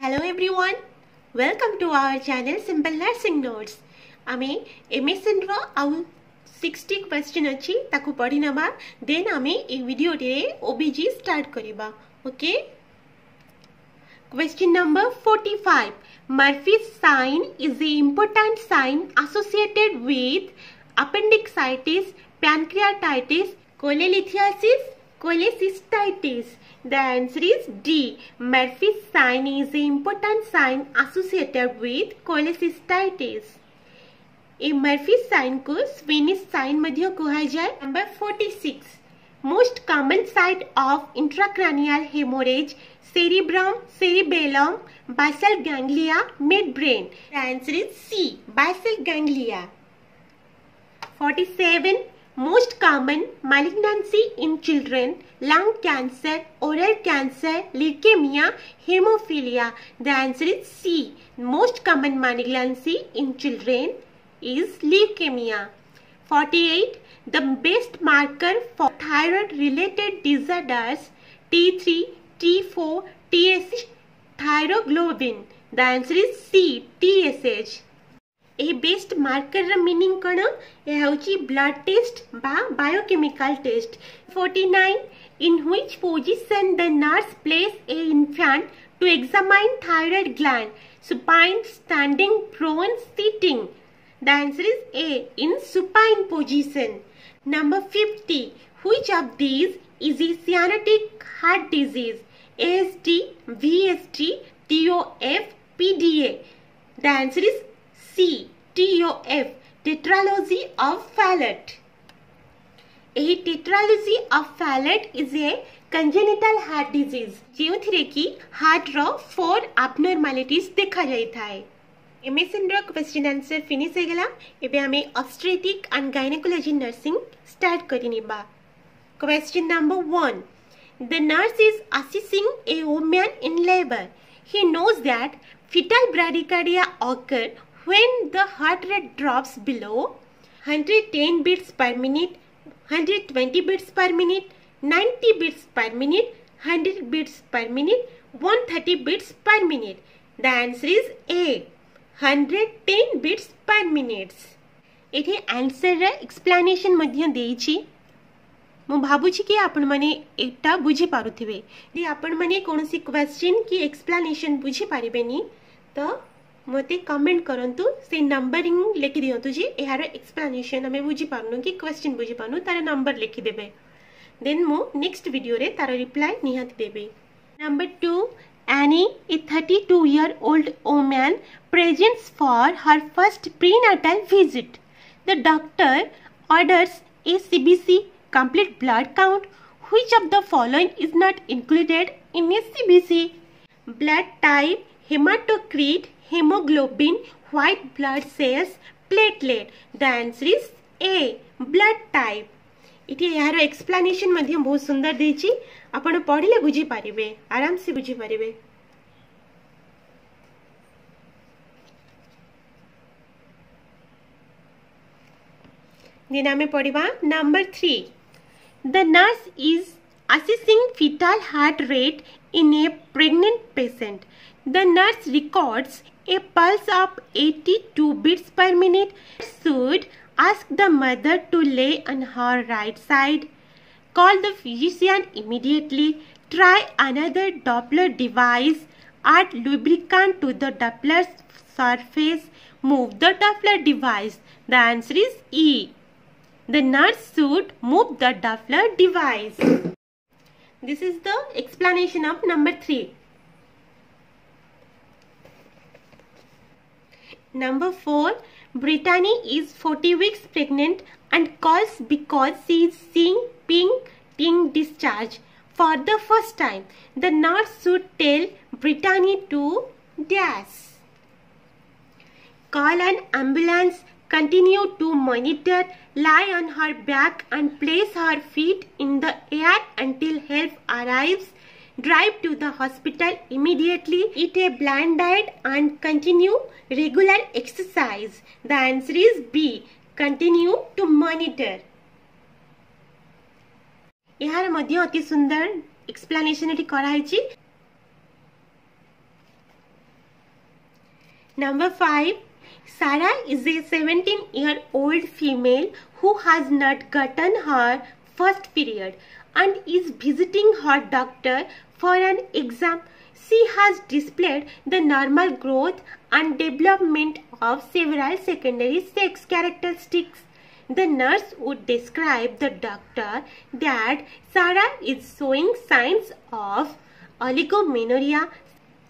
Hello everyone, welcome to our channel Simple Nursing Notes. ଆମେ ଏମଏସଏନ୍ର ଆଉ sixty question ଅଛି ତାକୁ ପଢ଼ି ନେବା ଦେନ୍ ଆମେ ଏ ଭିଡ଼ିଓଟିରେ ଓବିଜି ଷ୍ଟାର୍ଟ କରିବା okay Question number 45. Murphy's sign is the important sign associated with appendicitis, pancreatitis, cholelithiasis, cholecystitis. The answer is D. Murphy's sign is an important sign associated with cholecystitis. এই Murphy's সাইনকু Spanish sign মধ্য কুহযায় number forty six most common site of intracranial hemorrhage cerebrum cerebellum basal ganglia mid brain answer is C basal ganglia forty seven most common malignancy in children lung cancer oral cancer leukemia hemophilia the answer is c most common malignancy in children is leukemia. 48. The best marker for thyroid related disorders T3, T4, TSH, thyroglobin. The answer is C, TSH. ଏହି best ମାର୍କରର meaning କ'ଣ ଏହା ହେଉଛି blood test ବା biochemical test forty nine in which position the nurse place a infant to examine thyroid gland supine, standing, prone, sitting. The answer is A in supine position. Number 50. Which of these is a cyanotic heart disease? ASD, VSD, TOF, PDA. The answer is C. TOF. Tetralogy of Fallot. ଏହି tetralogy of Fallot is a congenital heart disease ଯେଉଁଥିରେ କି ହାର୍ଟର four abnormalities ଦେଖାଯାଇଥାଏ ଏମଏସଏନ୍ର question answer finish ହେଇଗଲା ଏବେ ଆମେ obstetric and gynaecology nursing start କରିନେବା question number one The nurse is assisting a woman in labor. He knows that fetal bradycardia occur when the heart rate drops below 110 beats per minute, 120 beats per minute, 90 beats per minute, 100 beats per minute, 130 beats per minute. The answer is A. 110 beats per minute. ଏଠି ଆନ୍ସର୍ର explanation ମଧ୍ୟ ଦେଇଛି ମୁଁ ଭାବୁଛି କି ଆପଣମାନେ ଏଇଟା ବୁଝିପାରୁଥିବେ ଯଦି ଆପଣମାନେ କୌଣସି କ୍ୱେଶ୍ଚିନ୍ କି ଏକ୍ସପ୍ଲାନେସନ୍ ବୁଝିପାରିବେନି ତ मत कमेंट करूँ से नंबरिंग लिखि दिंतु जी यार एक्सप्लानेसन आम बुझीपार कि क्वेश्चन बुझीपार तार नंबर लिखिदेवे देन मु नेक्स्ट भिडियो तार reply निबे number two any a thirty two year old woman presents for her first prenatal visit the doctor orders a C B C complete blood count which of the following is not included in a C B C blood type hematocrit hemoglobin, white blood cells, platelet. The answer is A. Blood type. ଏଠି ଏହାର explanation ମଧ୍ୟ ବହୁତ ସୁନ୍ଦର ଦେଇଛି ଆପଣ ପଢ଼ିଲେ ବୁଝିପାରିବେ ଆରାମସେ ବୁଝିପାରିବେ ଦେନ୍ ଆମେ ପଢ଼ିବା number three the nurse is assessing fetal heart rate in a pregnant patient. The nurse records a pulse of 82 beats per minute. Should ask the mother to lay on her right side. Call the physician immediately. Try another Doppler device. Add lubricant to the Doppler surface. Move the Doppler device. The answer is E. The nurse should move the Doppler device. This is the explanation of number 3. Number 4. Brittany is 40 weeks pregnant and calls because she is seeing pink teen discharge for the first time. The nurse should tell Brittany to dash. Call an ambulance, continue to monitor, lie on her back and place her feet in the air until help arrives Drive to the hospital immediately. Eat a bland diet and continue regular exercise. The answer is B. Continue to monitor. ଏହାର ମଧ୍ୟ ଅତି ସୁନ୍ଦର explanation ଏଠି କରାହେଇଛି Number 5. Sarah is a 17 year old female who has not gotten her first period and is visiting her doctor for an exam. She has displayed the normal growth and development of several secondary sex characteristics. The nurse would describe the doctor that Sarah is showing signs of oligomenorrhea,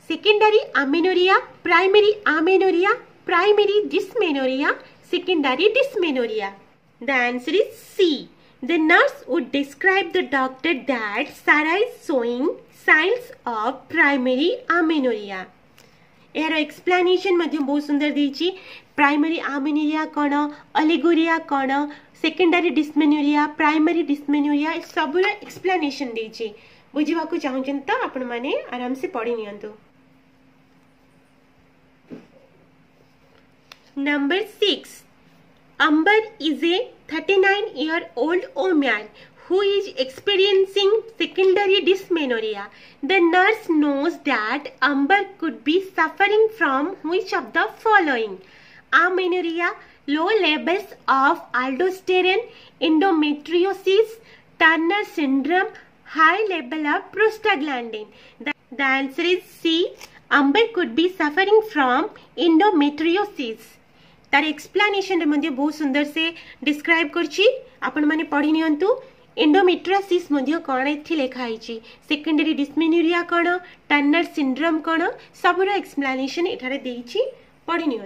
secondary amenorrhea, primary amenorrhea, primary dysmenorrhea, secondary dysmenorrhea. The answer is C. The nurse would describe the doctor that Sarah is showing signs of primary amenorrhea. ଏହାର explanation ମଧ୍ୟ ବହୁତ ସୁନ୍ଦର ଦେଇଛି primary amenorrhoea କ'ଣ ଅଲିଗୋରିଆ କ'ଣ secondary ଡିସ୍ମେନୋରିଆ primary ଡିସ୍ମେନୋରିଆ ସବୁର explanation ଦେଇଛି ବୁଝିବାକୁ ଚାହୁଁଛନ୍ତି ତ ଆପଣମାନେ ଆରାମସେ ପଢ଼ି ନିଅନ୍ତୁ Number 6. Amber is a 39 year old woman who is experiencing secondary dysmenorrhea. The nurse knows that Amber could be suffering from which of the following? Amenorrhea, low levels of aldosterone, endometriosis, Turner syndrome, high level of prostaglandin. The, the answer is C. Amber could be suffering from endometriosis. तार explanation बहुत सुंदर से describe करनी endometriosis कौन एथि लिखाई secondary डिस्मेन्यूरिया कौन? Turner syndrome कौन? सब एक्सप्लानेसन ये पढ़ी नि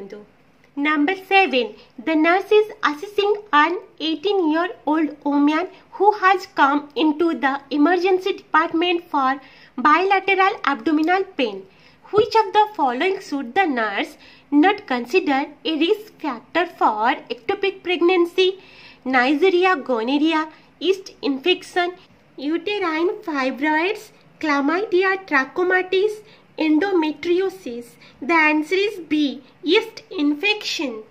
seven the nurse is assessing an eighteen year old woman who has come in to the emergency department for bilateral abdominal pain Which of the following should the nurse not consider a risk factor for ectopic pregnancy, Neisseria gonorrhea, yeast infection, uterine fibroids, chlamydia trachomatis, endometriosis? The answer is B. Yeast infection.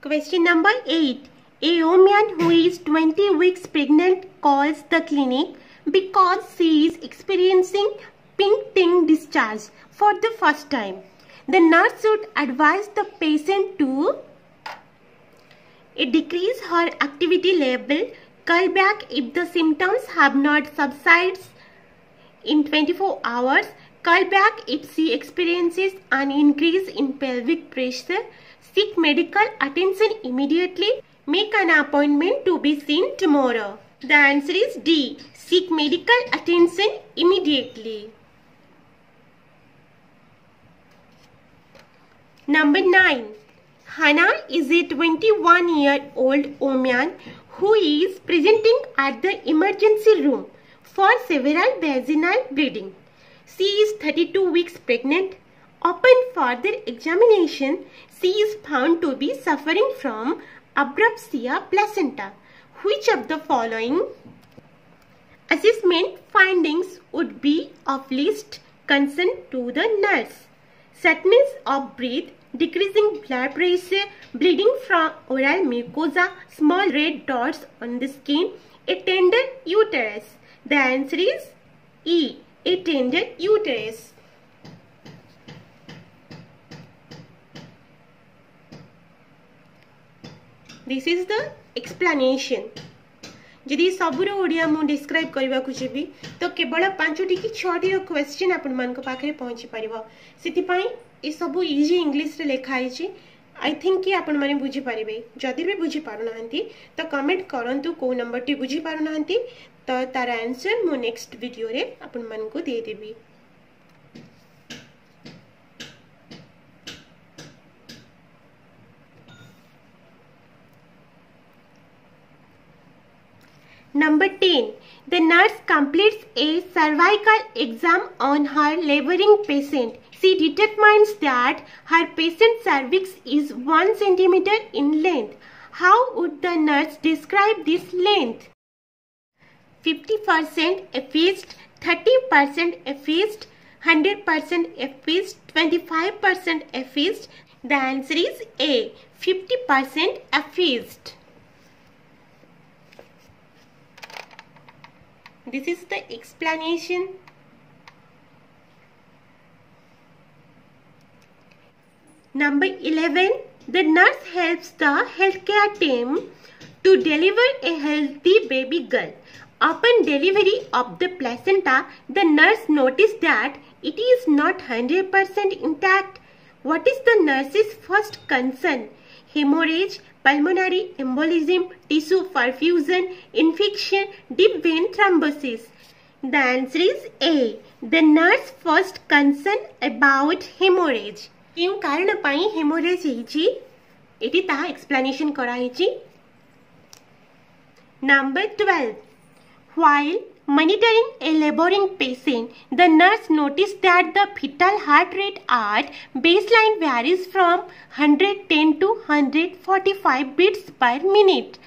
Question number 8. A woman who is 20 weeks pregnant calls the clinic because she is experiencing pink ting discharge for the first time. The nurse should advise the patient to decrease her activity level, call back if the symptoms have not subsided in 24 hours, call back if she experiences an increase in pelvic pressure, seek medical attention immediately, Make an appointment to be seen tomorrow. The answer is D. Seek medical attention immediately. Number 9. Hannah is a 21 year old woman who is presenting at the emergency room for several vaginal bleeding. She is 32 weeks pregnant. Upon further examination, she is found to be suffering from abruptio placenta. Which of the following assessment findings would be of least concern to the nurse? Shortness of breath, decreasing blood pressure, bleeding from oral mucosa, small red dots on the skin, a tender uterus. The answer is E. A tender uterus. this is the explanation ଯଦି ସବୁର ଓଡ଼ିଆ ମୁଁ describe କରିବାକୁ ଯିବି ତ କେବଳ ପାଞ୍ଚଟି କି ଛଅଟିର question ଆପଣମାନଙ୍କ ପାଖରେ ପହଞ୍ଚି ପାରିବ ସେଥିପାଇଁ ଏସବୁ ଇଜି ଇଂଲିଶରେ ଲେଖା ହେଇଛି ଆଇ ଥିଙ୍କ କି ଆପଣମାନେ ବୁଝିପାରିବେ ଯଦି ବି ବୁଝିପାରୁନାହାନ୍ତି ତ କମେଣ୍ଟ କରନ୍ତୁ କେଉଁ ନମ୍ବରଟି ବୁଝିପାରୁନାହାନ୍ତି ତ ତାର ଆନ୍ସର ମୁଁ ନେକ୍ସଟ ଭିଡ଼ିଓରେ ଆପଣମାନଙ୍କୁ ଦେଇଦେବି Number 10. The nurse completes a cervical exam on her laboring patient. She determines that her patient's cervix is 1 centimeter in length. How would the nurse describe this length? 50% effaced, 30% effaced, 100% effaced, 25% effaced. The answer is A. 50% effaced. This is the explanation. Number 11. The nurse helps the healthcare team to deliver a healthy baby girl. Upon delivery of the placenta, the nurse noticed that it is not 100% intact. What is the nurse's first concern? Hemorrhage, pulmonary embolism, tissue perfusion, infection, deep vein thrombosis. The answer is A. The nurse first concern about hemorrhage. কেউ কারণ পাই है जी? इटी তাহা explanation করা হয়েছি number twelve monitoring a laboring patient, the nurse noticed that the fetal heart rate at baseline varies from 110 to 145 beats per minute.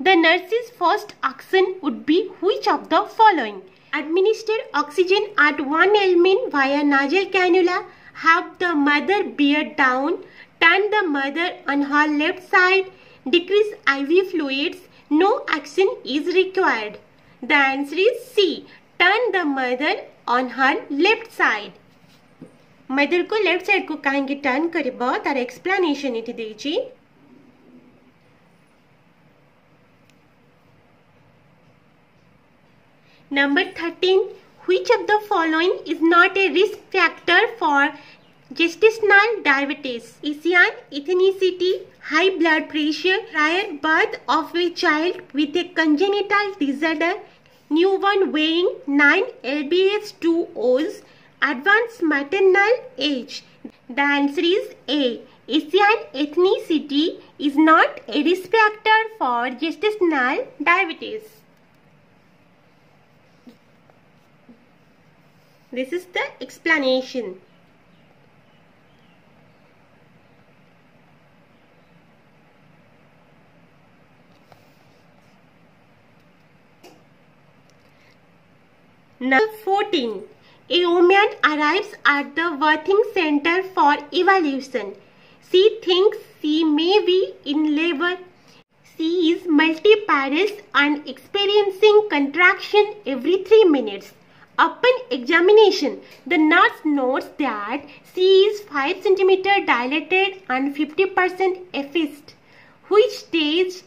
The nurse's first action would be which of the following? Administer oxygen at 1 mm via nasal cannula, have the mother bear down, turn the mother on her left side, decrease IV fluids, no action is required. The answer is C. Turn the mother on her left side. Mother को left side को कहीं turn करब तार explanation ये देची Number 13. Which of the following is not a risk factor for gestational diabetes? Isian, ethnicity, high blood pressure, prior birth of a child with a congenital disorder, newborn weighing 9 lbs 2 O's, advanced maternal age. The answer is A. Asian ethnicity is not a risk factor for gestational diabetes. This is the explanation. Number 14. A woman arrives at the birthing center for evaluation. She thinks she may be in labor. She is multiparous and experiencing contraction every 3 minutes. Upon examination, the nurse notes that she is 5 cm dilated and 50% effaced. Which stage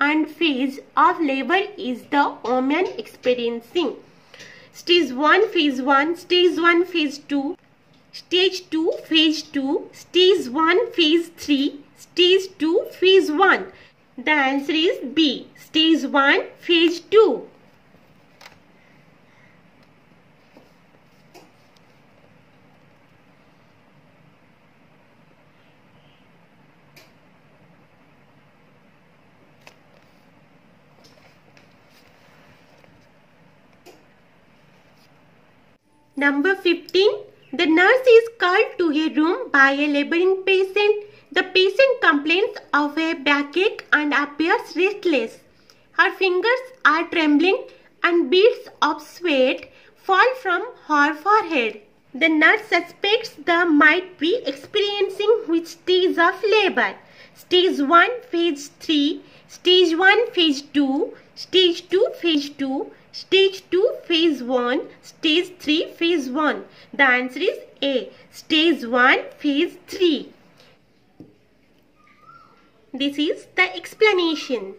and phase of labor is the woman experiencing? Stage 1, phase 1, stage 1, phase 2, stage 2, phase 2, stage 1, phase 3, stage 2, phase 1. The answer is B, stage 1, phase 2. Number 15. The nurse is called to a room by a laboring patient. The patient complains of a backache and appears restless. Her fingers are trembling and beads of sweat fall from her forehead. The nurse suspects the might be experiencing which stage of labor. Stage 1, phase 3, stage 1, phase 2, stage 2, phase 2, Stage 2 phase 1, stage 3 phase 1. The answer is A. Stage 1 phase 3. This is the explanation.